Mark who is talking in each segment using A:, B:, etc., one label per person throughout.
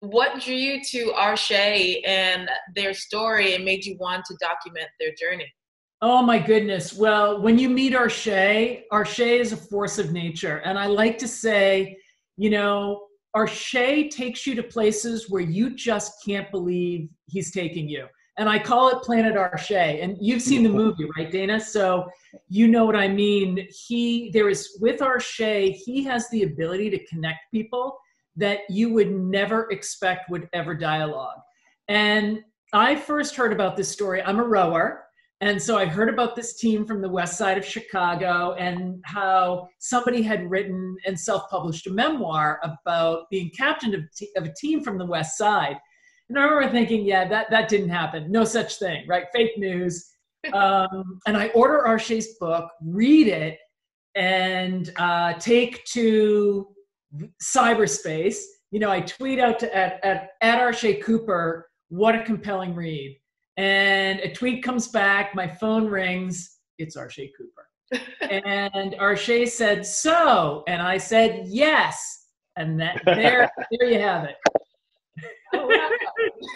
A: what drew you to Arshay and their story and made you want to document their journey?
B: Oh my goodness. Well, when you meet Arshay, Arshay is a force of nature. And I like to say, you know, Arshay takes you to places where you just can't believe he's taking you. And I call it Planet Arshay. And you've seen the movie, right, Dana? So you know what I mean. He there is with Arshay, he has the ability to connect people that you would never expect would ever dialogue. And I first heard about this story. I'm a rower. And so I heard about this team from the west side of Chicago and how somebody had written and self published a memoir about being captain of, t- of, a team from the west side. And I remember thinking, yeah, that, that didn't happen. No such thing, right? Fake news. Um, and I order Arshay's book, read it, and uh, take to cyberspace. You know, I tweet out to at, at, at Arshay Cooper, what a compelling read. And a tweet comes back, my phone rings, it's Arshay Cooper. and Arshay said, so, and I said, yes. And that there, there you have it.
A: oh, wow.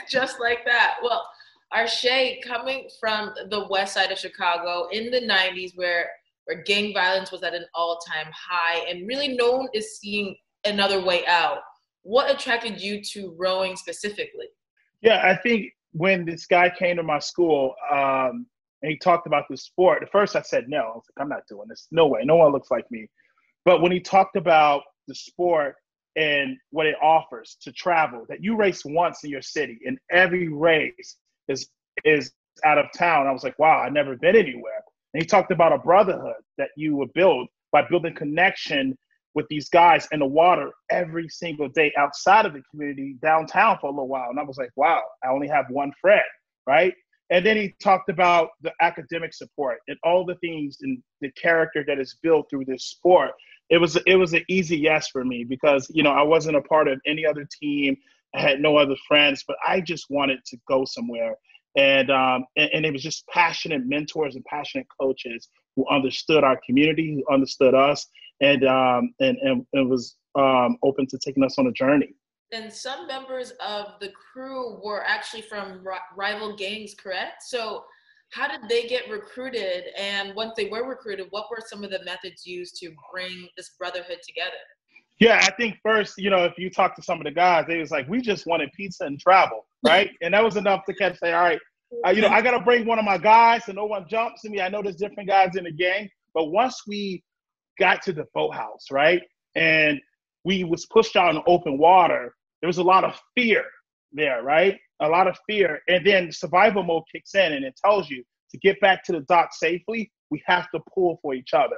A: Just like that. Well, Arshay, coming from the west side of Chicago in the 90s, where where gang violence was at an all-time high and really no one is seeing another way out. What attracted you to rowing specifically?
C: Yeah, I think when this guy came to my school um, and he talked about the sport, at first I said no. I was like, I'm not doing this. No way. No one looks like me. But when he talked about the sport and what it offers to travel, that you race once in your city and every race is is out of town, I was like, wow, I've never been anywhere. And he talked about a brotherhood that you would build by building connection with these guys in the water every single day outside of the community downtown for a little while. And I was like, wow, I only have one friend, right? And then he talked about the academic support and all the things and the character that is built through this sport. It was it was an easy yes for me because you know I wasn't a part of any other team. I had no other friends, but I just wanted to go somewhere. And um, and, and it was just passionate mentors and passionate coaches who understood our community, who understood us, and um, and, and, was um, open to taking us on a journey.
A: And some members of the crew were actually from rival gangs, correct? So, how did they get recruited? And once they were recruited, what were some of the methods used to bring this brotherhood together?
C: Yeah, I think first, you know, if you talk to some of the guys, they was like, we just wanted pizza and travel, right? and that was enough to catch. Say, all right, uh, you know, I got to bring one of my guys, so no one jumps to me. I know there's different guys in the gang, but once we got to the boathouse, right? And we was pushed out in open water. There was a lot of fear there, right? A lot of fear. And then survival mode kicks in and it tells you to get back to the dock safely, we have to pull for each other.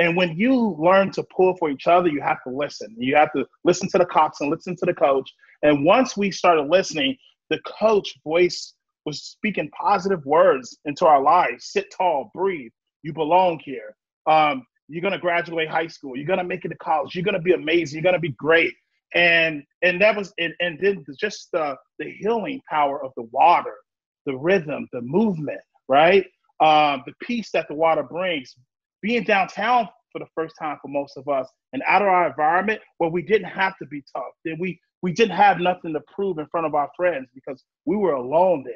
C: And when you learn to pull for each other, you have to listen. You have to listen to the cops and listen to the coach. And once we started listening, the coach voice was speaking positive words into our lives. Sit tall, breathe. You belong here. Um, you're gonna graduate high school. You're gonna make it to college. You're gonna be amazing. You're gonna be great. And and that was and, and then just the the healing power of the water, the rhythm, the movement, right? Um, the peace that the water brings. Being downtown for the first time for most of us, and out of our environment where we didn't have to be tough. Then we we didn't have nothing to prove in front of our friends because we were alone there,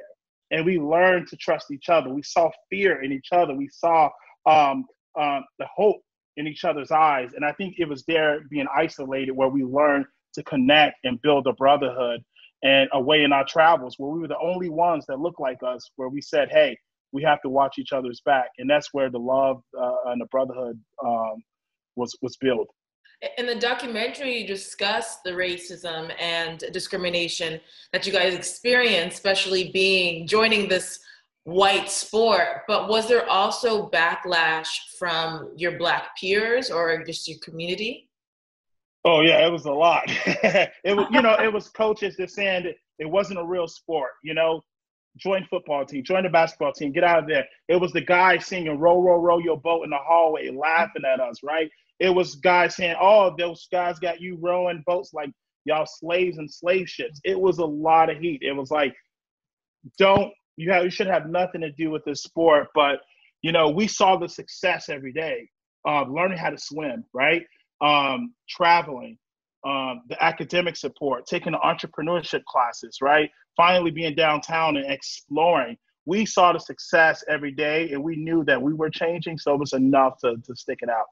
C: and we learned to trust each other. We saw fear in each other. We saw um, um, the hope in each other's eyes. And I think it was there being isolated where we learned to connect and build a brotherhood and a way in our travels where we were the only ones that looked like us, where we said, hey, we have to watch each other's back. And that's where the love uh, and the brotherhood um, was, was built.
A: In the documentary, you discuss the racism and discrimination that you guys experienced, especially being joining this white sport, but was there also backlash from your black peers or just your community?
C: Oh yeah, it was a lot. it was, you know, it was coaches that saying that it wasn't a real sport. You know, join football team, join the basketball team, get out of there. It was the guy singing "Row, row, row your boat" in the hallway, laughing at us. Right? It was guys saying, "Oh, those guys got you rowing boats like y'all slaves and slave ships." It was a lot of heat. It was like, don't you have you should have nothing to do with this sport, but you know we saw the success every day. Uh, learning how to swim, right? Um, traveling, um, the academic support, taking the entrepreneurship classes, right? Finally being downtown and exploring. We saw the success every day and we knew that we were changing, so it was enough to, to stick it out.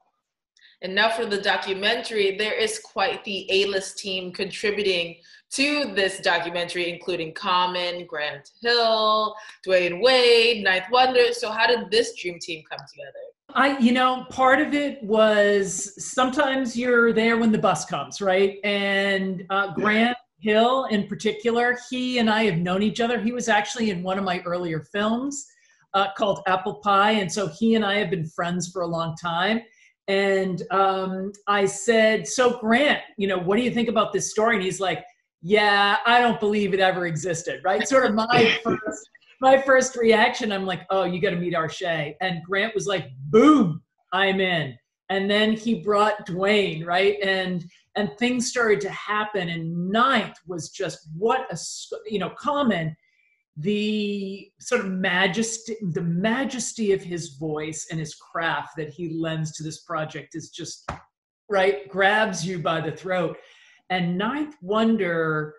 A: And now for the documentary, there is quite the A-list team contributing to this documentary, including Common, Grant Hill, Dwyane Wade, Ninth Wonder. So how did this dream team come together?
B: I, you know, part of it was sometimes you're there when the bus comes, right? And uh, Grant Hill, in particular, he and I have known each other. He was actually in one of my earlier films uh, called Apple Pie, and so he and I have been friends for a long time. And um, I said, "So, Grant, you know, what do you think about this story?" And he's like, "Yeah, I don't believe it ever existed." Right? Sort of my first my first reaction, I'm like, oh, you got to meet Arshay. And Grant was like, boom, I'm in. And then he brought Dwyane, right? And and things started to happen. And ninth was just what a you know common the sort of majesty the majesty of his voice and his craft that he lends to this project is just right grabs you by the throat and ninth wonder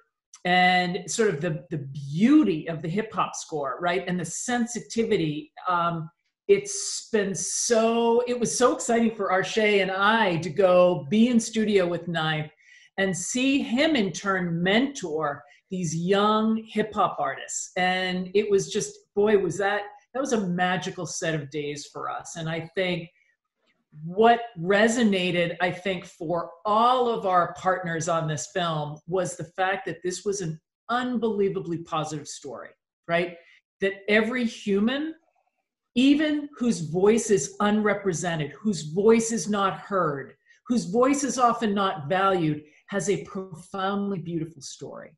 B: and sort of the the beauty of the hip hop score, right, and the sensitivity. Um, it's been so it was so exciting for Arshay and I to go be in studio with Ninth and see him in turn mentor these young hip hop artists. And it was just boy was that that was a magical set of days for us. And I think what resonated, I think, for all of our partners on this film was the fact that this was an unbelievably positive story, right? That every human, even whose voice is unrepresented, whose voice is not heard, whose voice is often not valued, has a profoundly beautiful story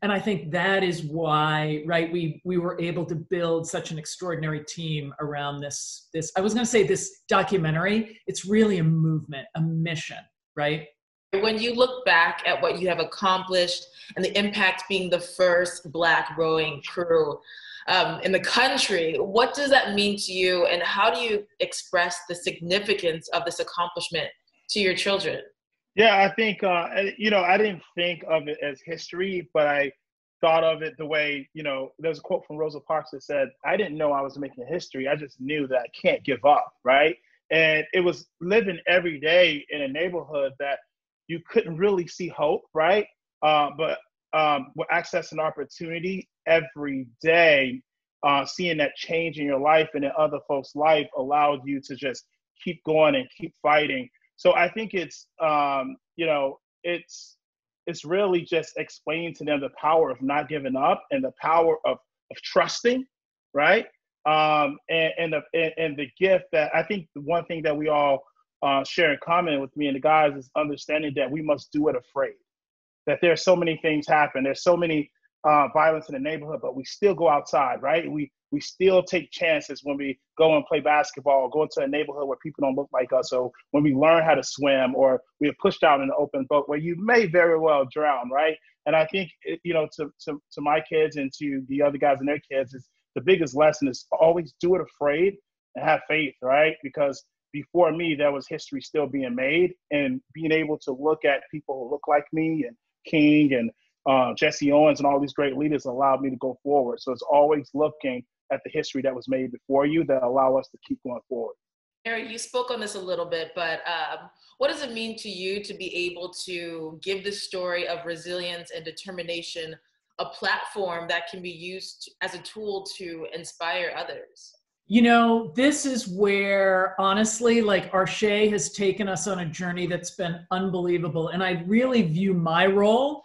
B: and i think that is why right we we were able to build such an extraordinary team around this this i was going to say this documentary. It's really a movement a mission right?
A: When you look back at what you have accomplished and the impact being the first black rowing crew um, in the country what does that mean to you? And how do you express the significance of this accomplishment to your children
C: yeah, I think uh, you know I didn't think of it as history, but I thought of it the way you know. There's a quote from Rosa Parks that said, "I didn't know I was making history. I just knew that I can't give up." Right, and it was living every day in a neighborhood that you couldn't really see hope. Right, uh, but um, with access and opportunity every day, uh, seeing that change in your life and in other folks' life allowed you to just keep going and keep fighting so I think it's um, you know it's it's really just explaining to them the power of not giving up and the power of of trusting, right? Um, and and the and, and the gift that I think the one thing that we all uh, share in common with me and the guys is understanding that we must do it afraid. That there's so many things happen. There's so many uh, violence in the neighborhood, but we still go outside, right? We we still take chances when we go and play basketball, go into a neighborhood where people don't look like us, So when we learn how to swim, or we are pushed out in an open boat where you may very well drown, right? And I think you know, to to to my kids and to the other guys and their kids, is the biggest lesson is always do it afraid and have faith, right? Because before me, there was history still being made, and being able to look at people who look like me and King and uh, Jesse Owens and all these great leaders allowed me to go forward. So it's always looking at the history that was made before you that allow us to keep going forward.
A: Eric, you spoke on this a little bit, but um, what does it mean to you to be able to give the story of resilience and determination a platform that can be used as a tool to inspire others?
B: You know, this is where honestly, like Arshay has taken us on a journey that's been unbelievable. And I really view my role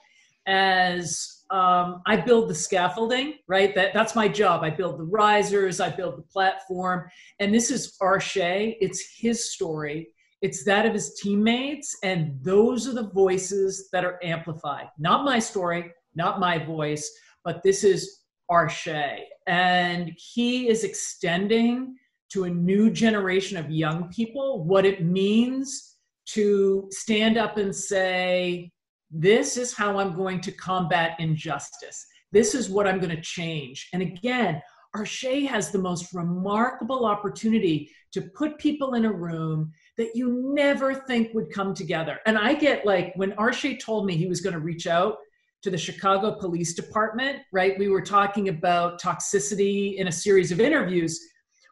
B: as um, I build the scaffolding, right? That, that's my job. I build the risers, I build the platform. And this is Arshay. It's his story. It's that of his teammates. And those are the voices that are amplified. Not my story, not my voice, but this is Arshay. And he is extending to a new generation of young people what it means to stand up and say, this is how I'm going to combat injustice. This is what I'm going to change. And again, Arshay has the most remarkable opportunity to put people in a room, that you never think would come together. And I get like when Arshay told me he was going to reach out to the Chicago Police Department, right? We were talking about toxicity in a series of interviews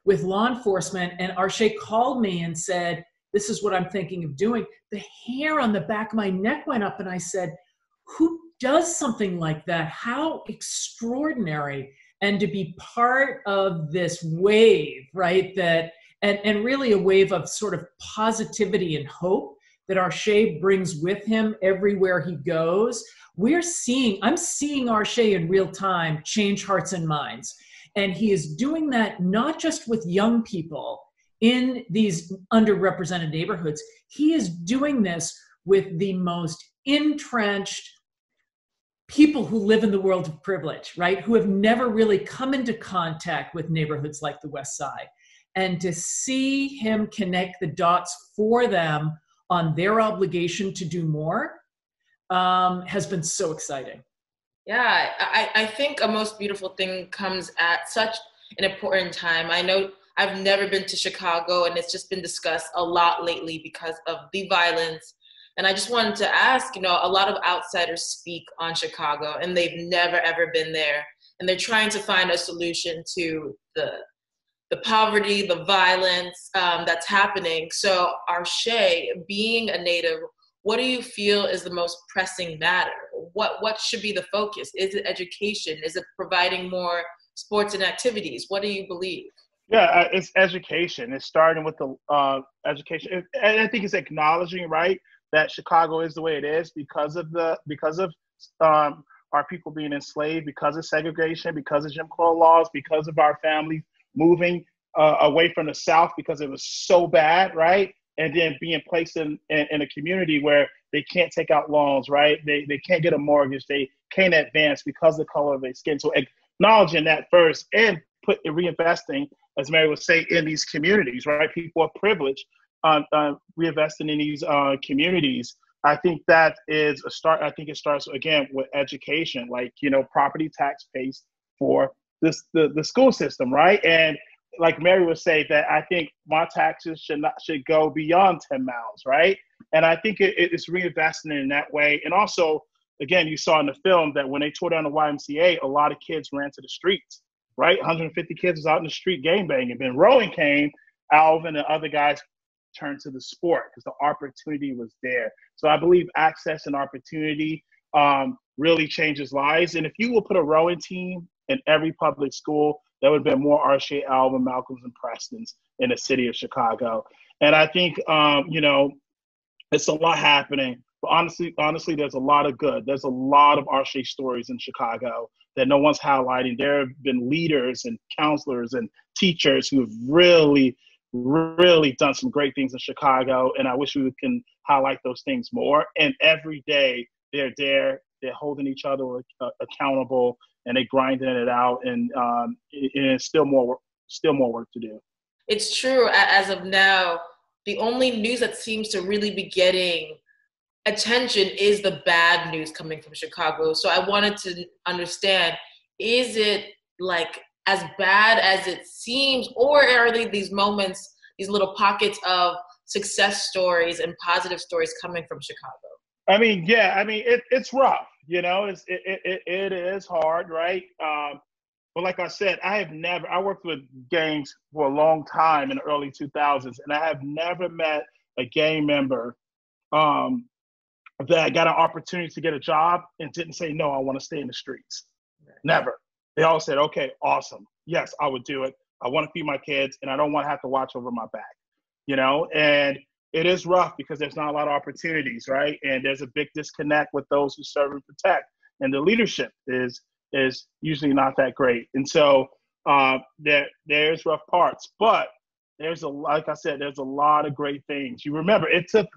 B: with law enforcement, and Arshay called me and said, This is what I'm thinking of doing. The hair on the back of my neck went up, and I said, Who does something like that? How extraordinary. And to be part of this wave, right? That and, and really a wave of sort of positivity and hope that Arshay brings with him everywhere he goes. We're seeing, I'm seeing Arshay in real time change hearts and minds. And he is doing that not just with young people in these underrepresented neighborhoods, he is doing this with the most entrenched people who live in the world of privilege, right? Who have never really come into contact with neighborhoods like the West Side. And to see him connect the dots for them on their obligation to do more um, has been so exciting.
A: Yeah, I, I think a most beautiful thing comes at such an important time. I know I've never been to Chicago and it's just been discussed a lot lately because of the violence. And I just wanted to ask, you know, a lot of outsiders speak on Chicago and they've never ever been there. And they're trying to find a solution to the the poverty, the violence um, that's happening. So, Arshay, being a native, what do you feel is the most pressing matter? What what should be the focus? Is it education? Is it providing more sports and activities? What do you believe?
C: Yeah, uh, it's education. It's starting with the uh, education, and I think it's acknowledging right that Chicago is the way it is because of the because of um, our people being enslaved, because of segregation, because of Jim Crow laws, because of our families moving uh, away from the South because it was so bad, right? and then being placed in, in, in, a community where they can't take out loans, right? They, they can't get a mortgage, they can't advance because of the color of their skin. So acknowledging that first and put reinvesting, as Mary would say, in these communities, right? People are privileged, uh, uh, reinvesting in these uh, communities. I think that is a start. I think it starts again with education, like you know, property tax pays for this the, the school system, right? And like Mary would say, that I think my taxes should not should go beyond 10 miles, right? And I think it, it's reinvesting in that way. And also, again, you saw in the film that when they tore down the YMCA, a lot of kids ran to the streets, right? 150 kids was out in the street game banging. Then Rowan came, Alvin and other guys turned to the sport because the opportunity was there. So I believe access and opportunity um, really changes lives. And if you will put a rowing team in every public school, there would have been more Arshay Alvin, Malcolms, and Prestons in the city of Chicago. And I think, um, you know, it's a lot happening. But honestly, honestly, there's a lot of good. There's a lot of Arshay stories in Chicago that no one's highlighting. There have been leaders and counselors and teachers who have really, really done some great things in Chicago. And I wish we can highlight those things more. And every day they're there, they're holding each other uh, accountable and they're grinding it out, and um, and it's still more still more work to do.
A: It's true. As of now, the only news that seems to really be getting attention is the bad news coming from Chicago. So I wanted to understand: is it like as bad as it seems, or are there these moments, these little pockets of success stories and positive stories coming from Chicago?
C: I mean, yeah, I mean it, it's rough. You know, it's it, it, it is hard, right? Um, but like I said, I have never. I worked with gangs for a long time in the early 2000s, and I have never met a gang member um, that I got an opportunity to get a job and didn't say no. I want to stay in the streets. Never. They all said, "Okay, awesome. Yes, I would do it. I want to feed my kids, and I don't want to have to watch over my back." You know, and it is rough because there's not a lot of opportunities, right? And there's a big disconnect with those who serve and protect, and the leadership is is usually not that great. And so uh, there there's rough parts, but there's a like I said, there's a lot of great things. You remember, it took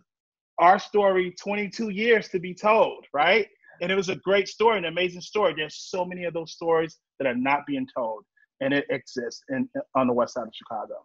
C: our story 22 years to be told, right? And it was a great story, an amazing story. There's so many of those stories that are not being told, and it exists in on the west side of Chicago.